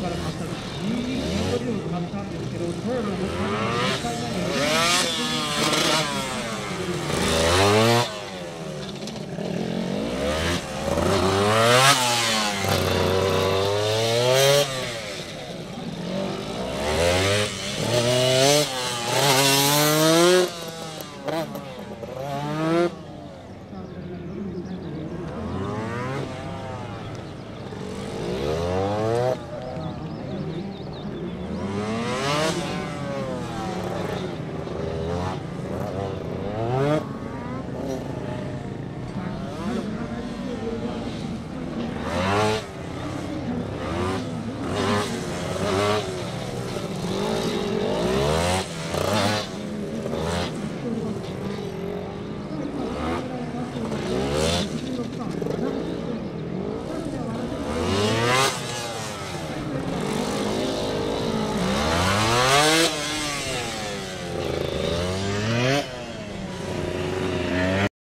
から買ったんですけど、トヨタの